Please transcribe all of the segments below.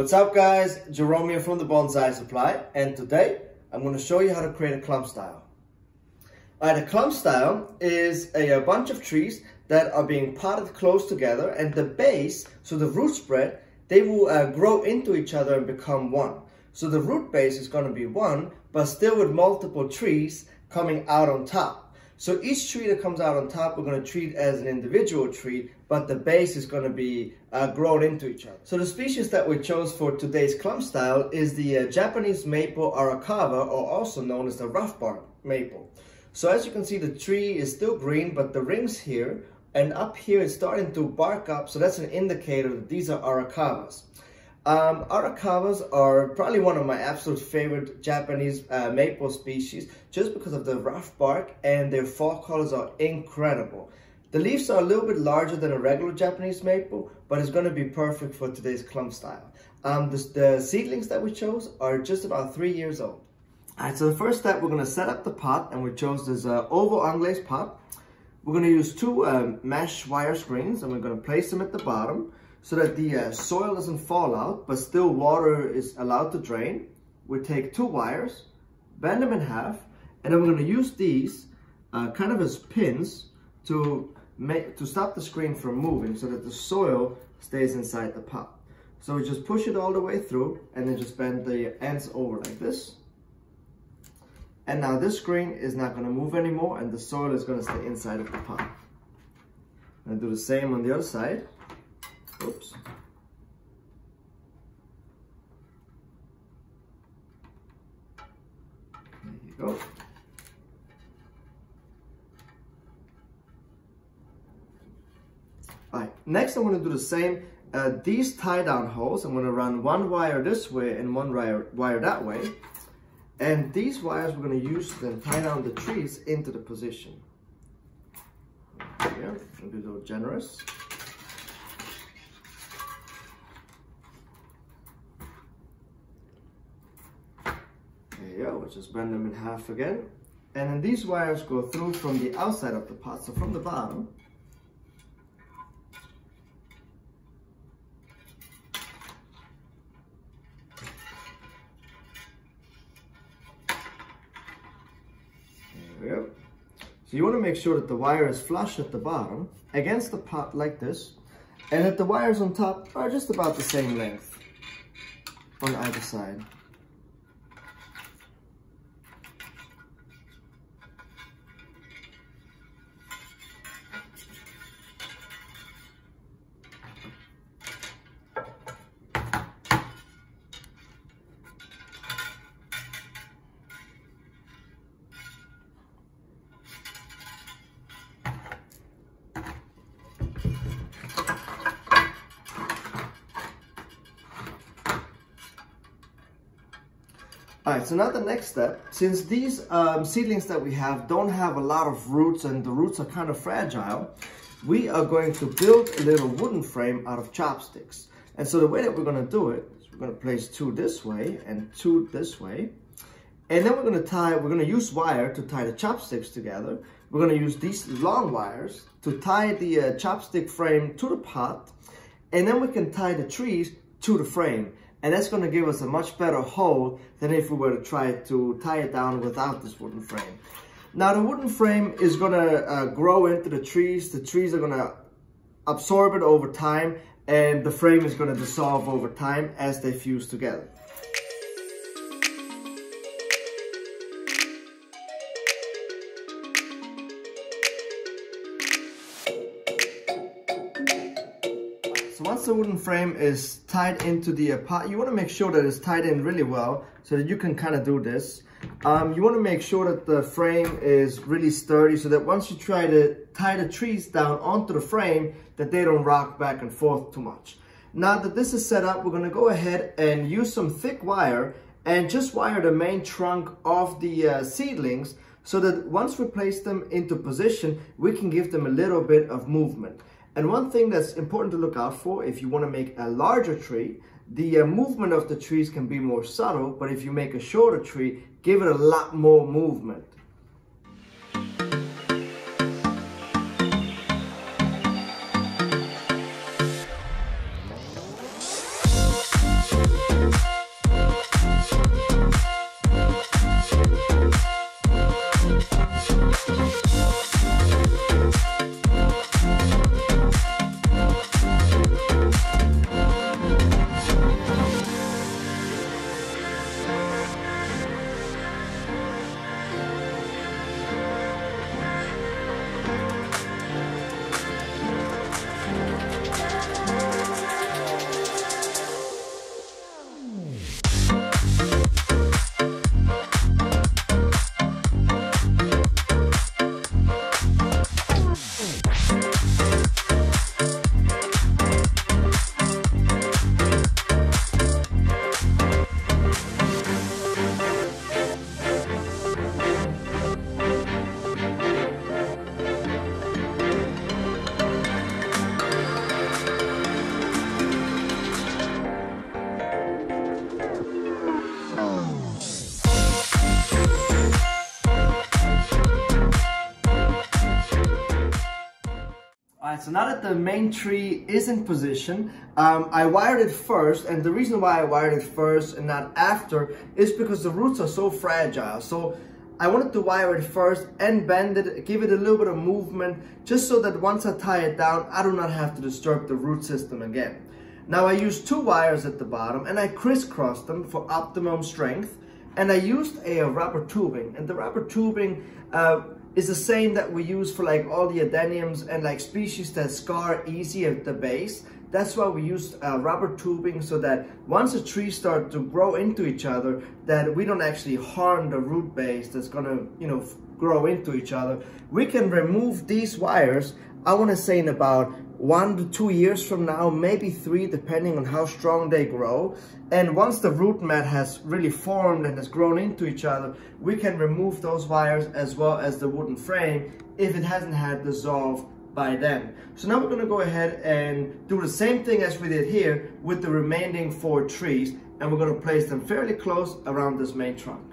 What's up guys, Jerome here from the Bonsai Supply and today I'm going to show you how to create a clump style. Alright, a clump style is a, a, bunch of trees that are being potted close together and the base, so the root spread, they will uh, grow into each other and become one. So the root base is going to be one, but still with multiple trees coming out on top. So each tree that comes out on top, we're going to treat as an individual tree, but the base is going to be uh, grown into each other. So the species that we chose for today's clump style is the uh, Japanese maple arakawa, or also known as the rough bark maple. So as you can see, the tree is still green, but the rings here and up here it's starting to bark up. So that's an indicator that these are arakawas. Um, Arakawas are probably one of my absolute favorite Japanese uh, maple species just because of the rough bark and their fall colors are incredible. The leaves are a little bit larger than a regular Japanese maple, but it's going to be perfect for today's clump style. Um, the, the seedlings that we chose are just about three years old. Alright, so the first step, we're going to set up the pot and we chose this uh, oval unglaze pot. We're going to use two um, mesh wire screens and we're going to place them at the bottom so that the uh, soil doesn't fall out, but still water is allowed to drain. We take two wires, bend them in half, and then we're gonna use these uh, kind of as pins to make to stop the screen from moving so that the soil stays inside the pot. So we just push it all the way through and then just bend the ends over like this. And now this screen is not gonna move anymore and the soil is gonna stay inside of the pot. And do the same on the other side. Oops. There you go. All right, next I'm gonna do the same. Uh, these tie down holes, I'm gonna run one wire this way and one wire, wire that way. And these wires we're gonna use to then tie down the trees into the position. Yeah, be a little generous. go, just bend them in half again. And then these wires go through from the outside of the pot, so from the bottom. There we go. So you want to make sure that the wire is flush at the bottom against the pot like this, and that the wires on top are just about the same length on either side. All right, so now the next step, since these um, seedlings that we have don't have a lot of roots and the roots are kind of fragile, we are going to build a little wooden frame out of chopsticks. And so the way that we're gonna do it is we're gonna place two this way and two this way. And then we're gonna tie, we're gonna use wire to tie the chopsticks together. We're gonna use these long wires to tie the uh, chopstick frame to the pot. And then we can tie the trees to the frame and that's going to give us a much better hold than if we were to try to tie it down without this wooden frame. Now the wooden frame is going to uh, grow into the trees. The trees are going to absorb it over time and the frame is going to dissolve over time as they fuse together. The wooden frame is tied into the pot, you want to make sure that it's tied in really well so that you can kind of do this. Um, you want to make sure that the frame is really sturdy so that once you try to tie the trees down onto the frame, that they don't rock back and forth too much. Now that this is set up, we're going to go ahead and use some thick wire and just wire the main trunk of the uh, seedlings so that once we place them into position, we can give them a little bit of movement. And one thing that's important to look out for if you want to make a larger tree, the uh, movement of the trees can be more subtle, but if you make a shorter tree, give it a lot more movement. Alright, so now that the main tree is in position, um, I wired it first, and the reason why I wired it first and not after is because the roots are so fragile. So I wanted to wire it first and bend it, give it a little bit of movement, just so that once I tie it down, I do not have to disturb the root system again. Now I used two wires at the bottom and I crisscrossed them for optimum strength. And I used a, rubber tubing, and the rubber tubing uh, is the same that we use for like all the adeniums and like species that scar easy at the base. That's why we use uh, rubber tubing so that once the trees start to grow into each other, that we don't actually harm the root base that's gonna, you know, grow into each other. We can remove these wires, I wanna say in about one to two years from now, maybe three, depending on how strong they grow. And once the root mat has really formed and has grown into each other, we can remove those wires as well as the wooden frame if it hasn't had dissolved by then. So now we're gonna go ahead and do the same thing as we did here with the remaining four trees, and we're gonna place them fairly close around this main trunk.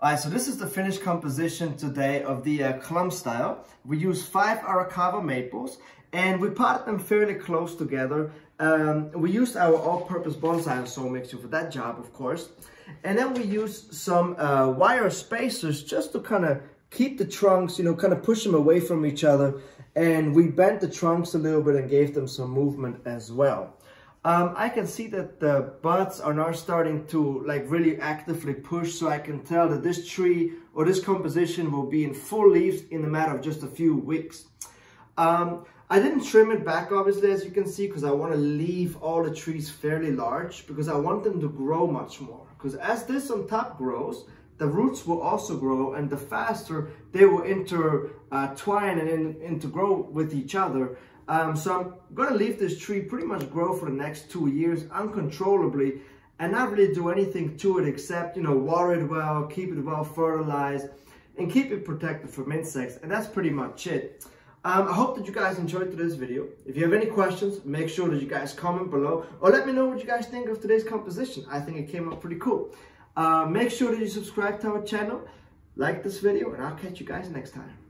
All right, so this is the finished composition today of the uh, clump style. We use five Arakawa maples and we potted them fairly close together. Um, we used our all-purpose bonsai soil mixture for that job, of course. And then we used some uh, wire spacers just to kind of keep the trunks, you know, kind of push them away from each other. And we bent the trunks a little bit and gave them some movement as well um, I can see that the buds are now starting to like really actively push so I can tell that this tree or this composition will be in full leaves in a matter of just a few weeks. Um, I didn't trim it back obviously as you can see because I want to leave all the trees fairly large because I want them to grow much more because as this on top grows the roots will also grow and the faster they will intertwine and in, with each other um, so I'm gonna leave this tree pretty much grow for the next two years uncontrollably and not really do anything to it except, you know, water it well, keep it well fertilized, and keep it protected from insects. And that's pretty much it. Um, I hope that you guys enjoyed today's video. If you have any questions, make sure that you guys comment below or let me know what you guys think of today's composition. I think it came out pretty cool. Uh, make sure that you subscribe to our channel, like this video, and I'll catch you guys next time.